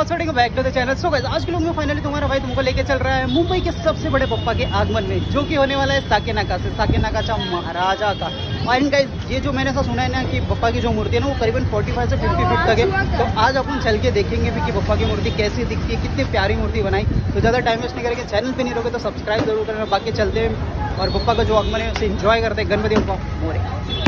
Welcome back to the channel so guys आज के लोग में फाइनली तुम्हारा भाई तुमको लेके चल रहा है मुंबई के सबसे बड़े पप्पा के आगमन में, जो कि होने वाला है साकेनाका से साकेनाकाचा महाराजा का। और गाइस ये जो मैंने ऐसा सुना है ना कि पप्पा की जो मूर्ति है ना, वो करीबन 45 से 50 फीट तक है। तो आज अपन चल के देखेंगे भी कि पप्पा की मूर्ति कैसी दिखती है, कितनी प्यारी मूर्ति बनाई। तो ज़्यादा टाइम वेस्ट नहीं करेंगे चैनल पर नहीं रोके तो सब्सक्राइब ज़रूर करना, बाकी चलते हैं। और पप्पा का जो आगमन है, उसे इन्जॉय करते हैं। गणपति पप्पा, मोरे।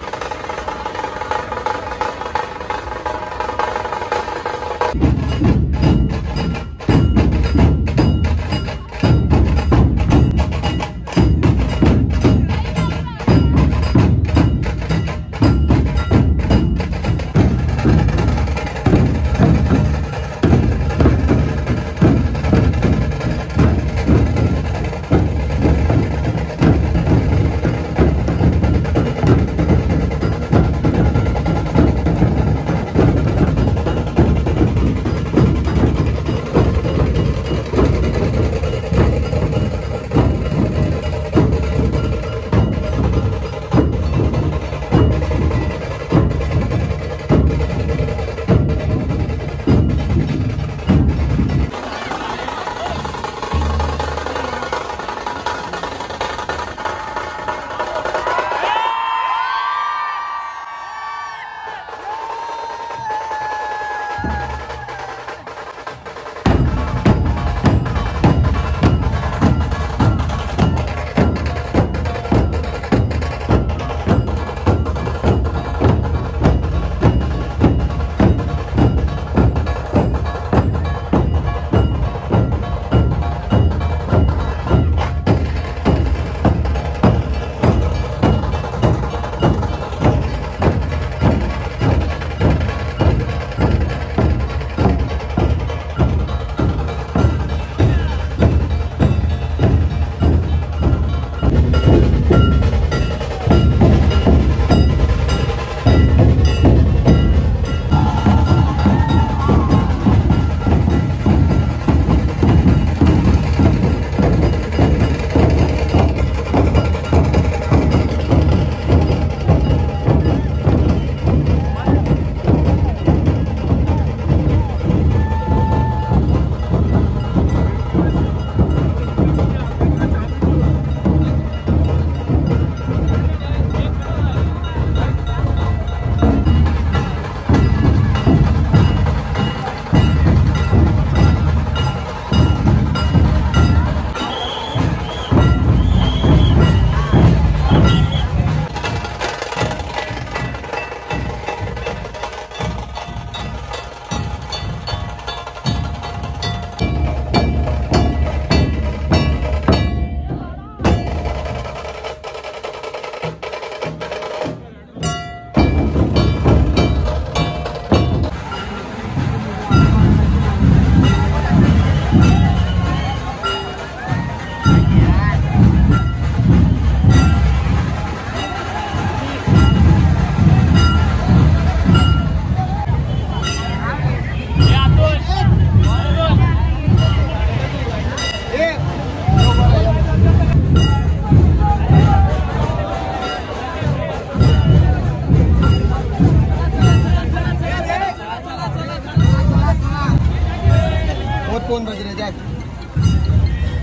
अब फ़ोन बज रहे जैक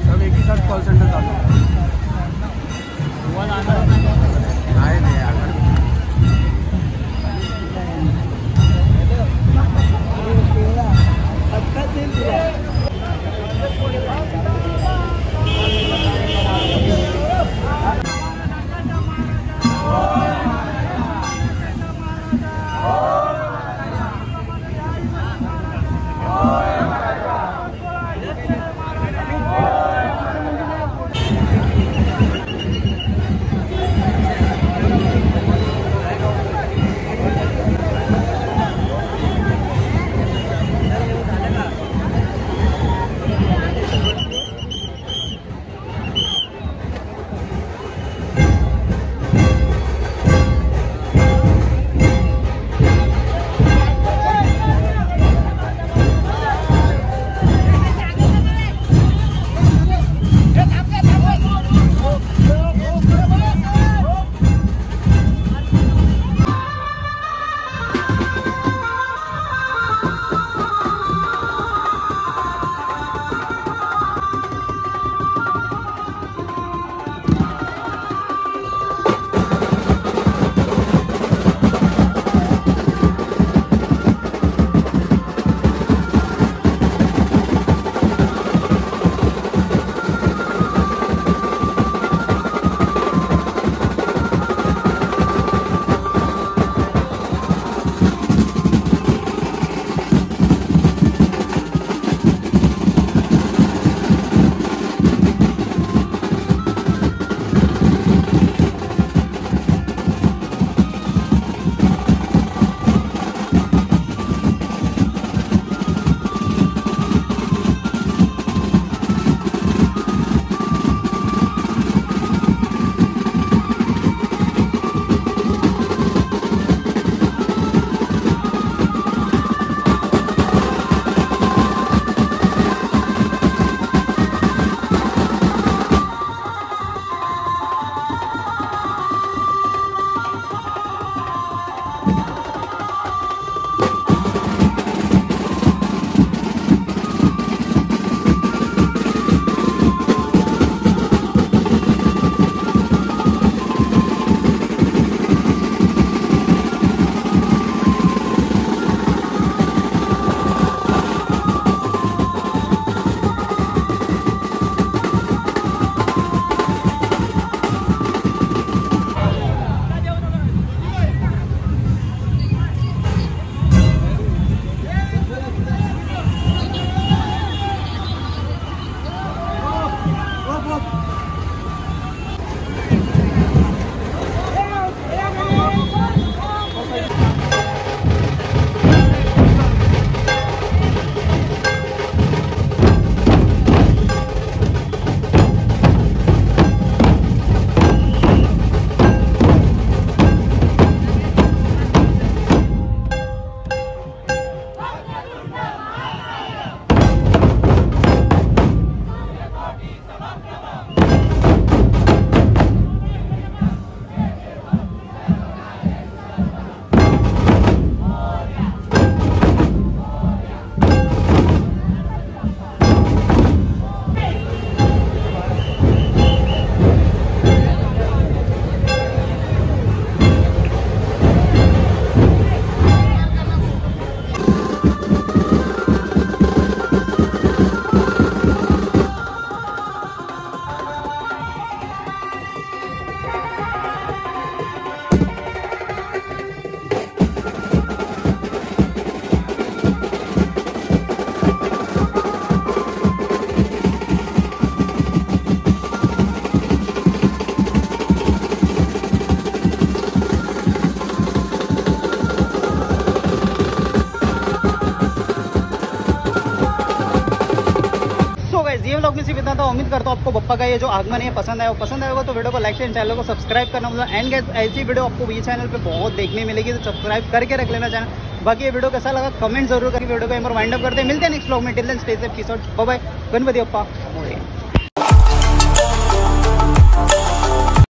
सब एक ही साथ कॉल सेंटर था उम्मीद करता हूँ। आपको पप्पा का ये जो आगमन है पसंद आया पसंद आएगा तो वीडियो को लाइक एंड चैनल को सब्सक्राइब करना मतलब एंड गैस ऐसी वीडियो आपको ये चैनल पे बहुत देखने मिलेगी तो सब्सक्राइब करके रख लेना चैनल बाकी ये वीडियो कैसा लगा कमेंट ज़रूर करके वीडियो को एक बार वाइंड अप करते हैं। मिलते हैं नेक्स्ट ब्लॉग में। Till then stay safe bye Ganpati अप्पा मोरे